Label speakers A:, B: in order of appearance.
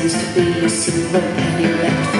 A: Seems to be a silver penny left